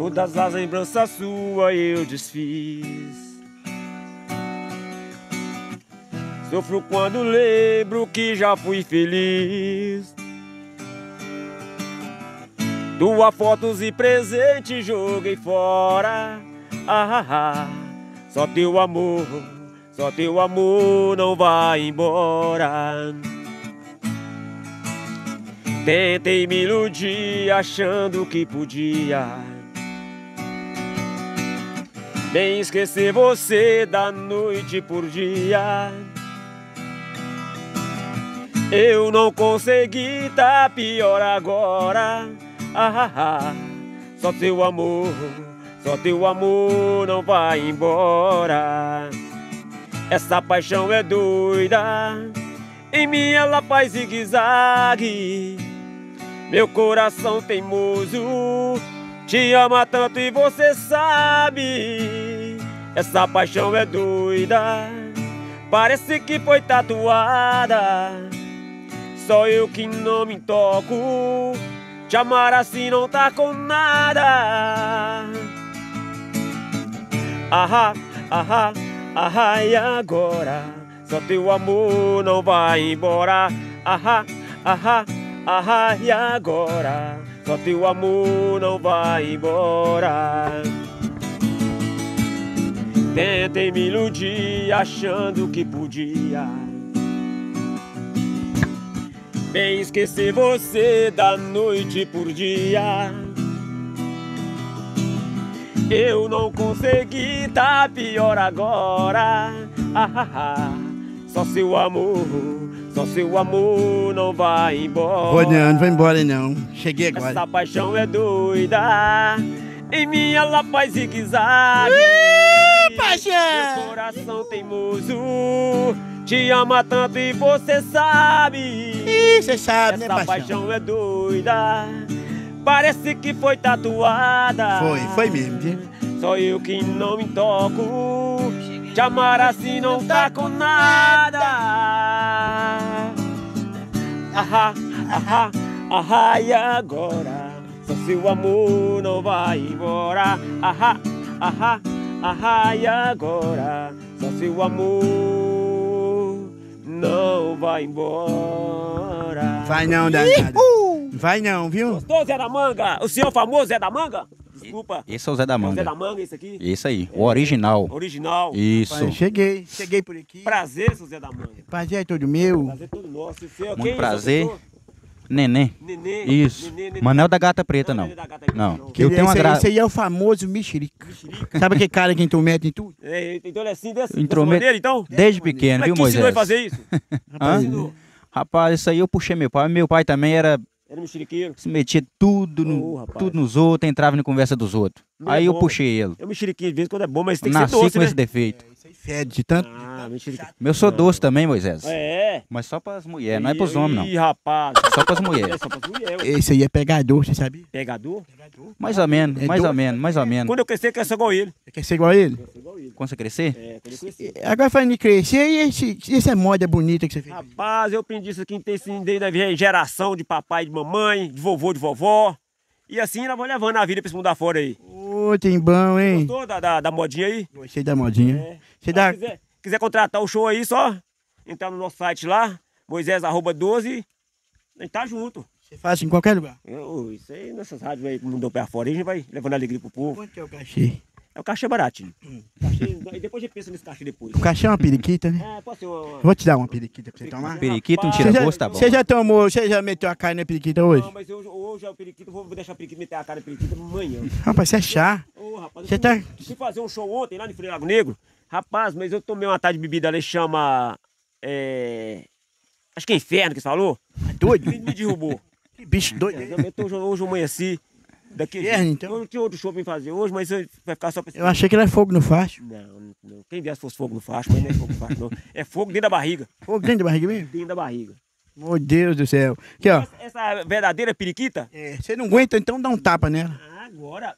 Todas as lembranças suas eu desfiz. Sofro quando lembro que já fui feliz. Tua fotos e presente joguei fora. Ah, ah, ah, só teu amor, só teu amor não vai embora. Tentei me iludir achando que podia Nem esquecer você da noite por dia. Eu não consegui, tá pior agora. Ah, ah, ah. Só teu amor, só teu amor não vai embora. Essa paixão é doida Em mim ela faz zigue-zague. Meu coração teimoso te ama tanto e você sabe. Essa paixão é doida, parece que foi tatuada. Só eu que não me toco, te amar assim não tá com nada. Ahá, ahá, ahá, e agora? Só teu amor não vai embora. Ahá, ahá. Ah, e agora? Só teu amor não vai embora. Tentei me iludir achando que podia. Bem esquecer você da noite por dia. Eu não consegui, tá pior agora. Ah, ah, ah. Só seu amor só seu amor não vai embora. Vou não, não vai embora não. Cheguei agora. Essa paixão é doida. Em mim ela faz zigue-zague. paixão! Meu coração teimoso te ama tanto e você sabe. Ih, você sabe, Essa né, paixão? paixão é doida. Parece que foi tatuada. Foi, foi mesmo, viu? Só eu que não me toco. Te amar assim não tá com nada. Ahá, ahá, ahá, e agora? Só seu amor não vai embora. Ahá, ahá, ahá, e agora? Só seu amor não vai embora. Vai não, danado. Vai não, viu? Gostou, Zé da Manga? O senhor famoso Zé da Manga? Desculpa. Esse é o Zé da É o Zé Manga. da Manga, esse aqui? Esse aí, o original. Original. Isso. Pai, cheguei, cheguei por aqui. Prazer, seu Zé da Manga. Prazer é todo meu. Prazer todo nosso. O seu, Muito quem é prazer. Neném. Nenê. Isso. Nenê, nenê. Manel da Gata Preta, Não, não. Da Gata Preta, Não. não. Eu tenho uma esse, aí- gra... esse aí é o famoso mexerica. Sabe aquele cara que intromete em tudo? É, então ele é assim desse, dessa Intromet- maneira, então? Desde pequeno, Mas viu, quem ensinou a Moisés? fazer isso? Rapaz, isso aí eu puxei meu pai. Meu pai também era. Era mexeriqueiro. Se metia tudo, no- rapaz. tudo nos outros, entrava na conversa dos outros. Não é aí eu bom. puxei ele. Eu mexeriquinho de vez quando é bom, mas tem que Nasci ser doce, com né? esse defeito. Aí fede de tanto. Ah, mexeriquinho. Eu sou doce também, Moisés. É. Mas só pras mulheres, não é pros homens, não. Ih, rapaz. Só pras É mulheres. só pras mulheres. Esse aí é pegador, você sabia? Pegador? Mais ou menos, É mais ou menos, mais ou menos. Quando eu crescer, quero ser igual ele. Você quer ser igual a ele? Quando você crescer? É, quando eu crescer. Agora falando em crescer, e esse, essa moda bonita que você fez? Rapaz, eu aprendi isso aqui em tem- desde a geração de papai, de mamãe, de vovô, de vovó. E assim nós vamos levando a vida pra esse mundo afora aí. Ô, tem bom, hein? Gostou da, da, da modinha aí? Gostei da modinha. É. Se dá... quiser, quiser contratar o show aí, só entrar no nosso site lá, Moisés arroba 12, a gente tá junto. Você faz em qualquer lugar. Eu, isso aí, nessas rádios aí, mudou pra fora, aí a gente vai levando alegria pro povo. Quanto é o cachê? É o cachê baratinho. Cachê, e depois a gente pensa nesse cachê depois. O cachê é uma periquita, né? É, pode ser uma... Vou te dar uma periquita pra você tomar. Periquito, um Rapaz, tira Você já, gosto, tá bom. você já tomou, você já meteu a cara na periquita hoje? Não, mas hoje, hoje é o periquito, vou deixar o periquito meter a cara no periquito amanhã. Rapaz, você é chá. Ô, rapaz, Você eu tá- fui, fui fazer um show ontem lá no Freio Lago Negro. Rapaz, mas eu tomei uma tarde de bebida ali, chama. É. Acho que é inferno que você falou. É doido? Me, me derrubou. Que bicho doido. Eu, eu tô- hoje eu amanheci. Daqui, Inferno, então? Eu não tinha outro show pra fazer hoje, mas vai ficar só pra Eu achei que era fogo no facho. Não, não. Quem desse fosse fogo no facho, mas não é fogo no facho, não. É fogo dentro da barriga. Fogo dentro da barriga mesmo? Dentro da barriga. Meu Deus do céu. Aqui, ó. Essa, essa verdadeira periquita. É, você não aguenta, então dá um tapa nela. Agora.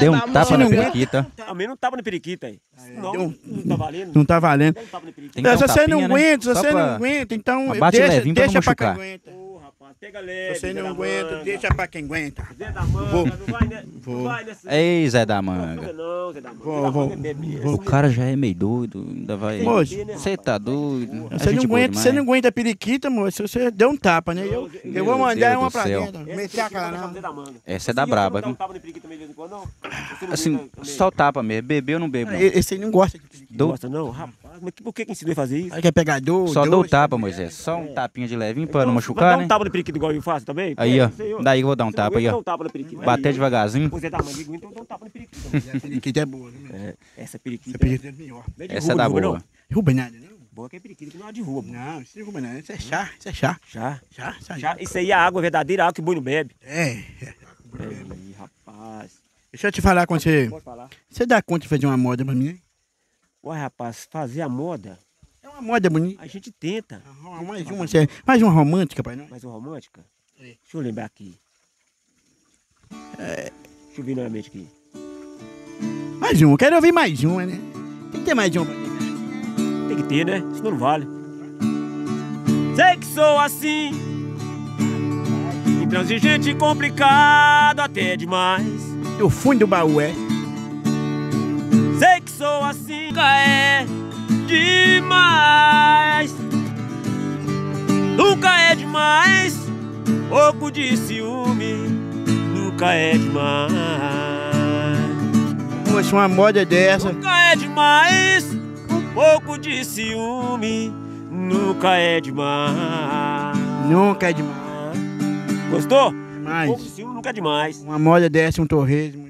Deu um tapa na Não periquita. Também não tava na periquita aí. Não, deu um- não tá valendo. Não tá valendo. Não É, dar se você não né? aguenta, se Só você pra- não aguenta, então deixa, não deixa pra quem aguenta. Leve. Você não aguenta, Manga. deixa pra quem aguenta. Zé da Manga, Vou. não vai, né? Vou. Não vai nessa. Ei, Zé da Manga. não, Zé da Manga. Vou, vou, vou. O cara já é meio doido, ainda vai. Moço, Você tá doido. Você não, aguenta, você não aguenta a periquita, moço. Você deu um tapa, né? Eu, eu vou mandar Deus uma pra dentro. Essa Meter a cara não. Essa é da braba, um viu? Assim, só o tapa mesmo. Beber eu não bebo. não. Esse aí não gosta de periquita. Gosta não? Rapaz, mas que- por que que ensinou a fazer isso? Aí quer pegador, Só dou o tapa, Moisés. Só um tapinha de levinho pra não machucar, Dá né? um tapa no periquito igual eu faço também? Aí, É, ó. isso aí, ó. Daí eu vou dar um não tapa aí, ó. Dá um tapa no periquito. Bater Aí, devagarzinho. Você tá mandando, então dá um tapa no periquito. também. A periquita é boa, né? É, essa periquita. Essa periquita é melhor. não é Essa é rua, da rua, boa. Não. Derruba nada, né? Boa que é periquita, que não é de rua. Não. Não, isso não derruba nada. Isso é chá, isso é chá. Já. Chá, chá. Já, isso aí é água verdadeira, água que boi não bebe. É. é. Aí, rapaz. Deixa eu te falar quando você. Pode falar. Você dá conta de fazer uma moda pra mim? hein? Ué, rapaz, fazer a moda, É uma moda bonita. a gente tenta. Ah, Mais uma, você- mais uma romântica, pai, não? Mas o romântica? É. Deixa eu lembrar aqui. Deixa eu vir na mente aqui. Mais uma, quero ouvir mais uma, né? Tem que ter mais uma. Tem que ter, né? Senão não vale. Sei que sou assim. Intransigente e complicado até demais. O fundo do baú é. Sou assim, nunca é demais. Nunca é demais. Pouco de ciúme, nunca é demais. Moça, uma moda dessa. Nunca é demais. Um pouco de ciúme, nunca é demais. Nunca é demais. Gostou? Um Mas pouco de ciúme, nunca é demais. uma moda dessa, um torresmo.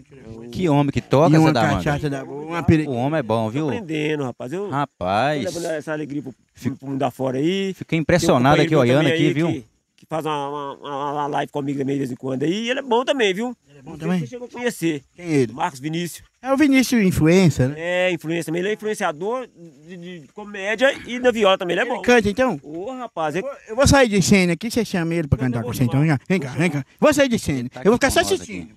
Que homem que toca, E Zé uma da cachaça da uma O homem é bom, viu? Aprendendo, rapaz. Eu tô Rapaz, levando essa alegria pro, pro mundo afora aí. fiquei impressionado um aqui olhando aqui, viu? Que, que faz uma, uma, uma- live comigo também de vez em quando aí. E ele é bom também, viu? Ele é bom também? Você chegou a conhecer. Quem é ele? Marcos Vinícius. É o Vinícius Influencer, né? É, influência também. Ele é influenciador de, de comédia e da viola também. Ele é Ele bom. canta então? Ô, rapaz. Ele... Eu vou sair de cena aqui, você chama ele pra cantar eu com você então. Vem cá, vem cá. Vou sair de cena. Tá Eu vou ficar só assistindo.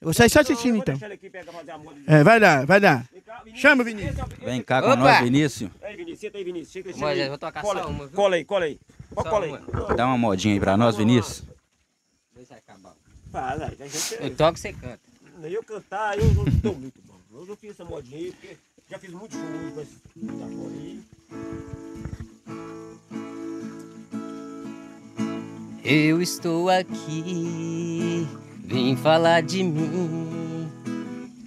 Vou sair só Não, assistindo então. É, vai lá, vai lá. Vem Vinícius. Chama, Vinícius. É o- Vem esse- cá com Opa! nós, Vinícius. Aí, Vinícius, senta aí, Vinícius. Chega, chega aí. vou tocar cola, só uma, viu? Cola aí, cola aí. Pode cola aí. uma. Dá uma modinha aí pra nós, Vinícius. Deixa acabar. Ser- Eu toco, você canta. Eu cantar, eu não estou muito bom. Eu já fiz essa modinha aí, porque já fiz muito show com esse da fora aí. Eu estou aqui, vim falar de mim.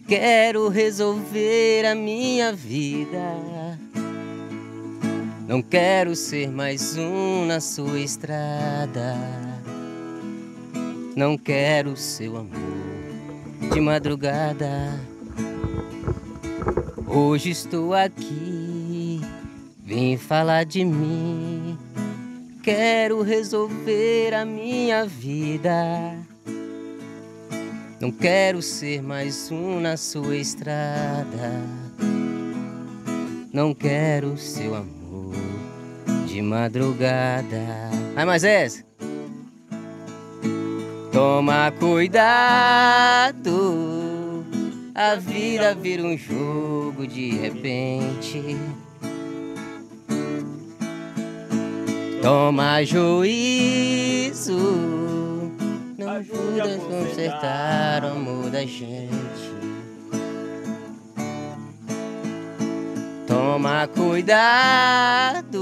Quero resolver a minha vida. Não quero ser mais um na sua estrada. Não quero seu amor de madrugada. Hoje estou aqui, vim falar de mim. Quero resolver a minha vida. Não quero ser mais um na sua estrada. Não quero seu amor de madrugada. Vai mais essa. Toma cuidado. A vida vira um jogo de repente. Toma juízo, não ajuda a consertar o amor da gente. Toma cuidado,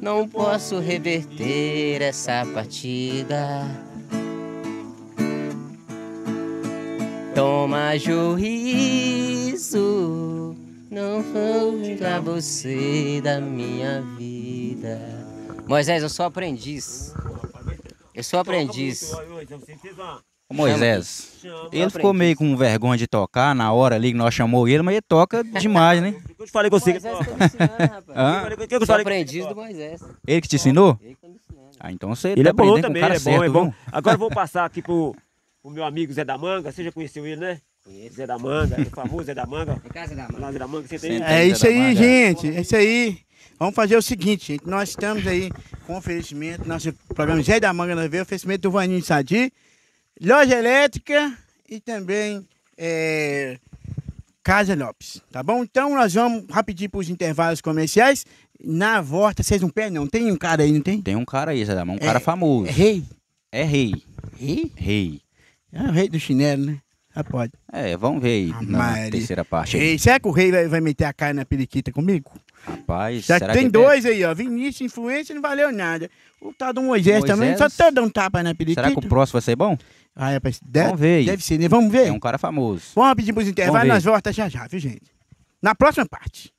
não posso reverter essa partida. Toma juízo, não vou tirar você da minha vida. Moisés, eu sou aprendiz. Eu sou aprendiz. Ô, Moisés, ele ficou meio com vergonha de tocar na hora ali que nós chamou ele, mas ele toca demais, né? Eu te falei com você que. Moisés tá me ensinando, rapaz. O eu Sou aprendiz do Moisés. Ele que te ensinou? Ele que tá me ensinando. Ah, então você Ele tá é bom o também, cara ele é bom, certo, é bom. viu? Agora eu vou passar aqui pro, pro meu amigo Zé da Manga. Você já conheceu ele, né? Zé da Manga, o famoso Zé da Manga. Em casa da Lá Zé da Manga, aí. Senta É isso aí, Manga. gente. É isso aí. Vamos fazer o seguinte, gente. Nós estamos aí com oferecimento, nosso programa Zé da Manga nós veio, oferecimento do Vaninho Sadi, Loja Elétrica e também é, Casa Lopes. Tá bom? Então nós vamos rapidinho para os intervalos comerciais Na volta, vocês não perdem, não? Tem um cara aí, não tem? Tem um cara aí, Zé da Mão, um É- cara famoso. É rei. É rei. Rei? Rei. É o rei do chinelo, né? Já pode. É, vamos ver aí Ah, na terceira parte. Rei. Será que o rei vai, vai meter a cara na periquita comigo? Rapaz, Já será tem que dois aí, ó. Vinícius, influência, não valeu nada. O tal do Moisés, também, só Moisés? tá dando um tapa na periquita. Será que o próximo vai ser bom? Ah, rapaz, deve, Vamos ver deve ser, né? Vamos ver? É um cara famoso. Vamos pedir pros intervalos, nós voltas já já, viu, gente? Na próxima parte.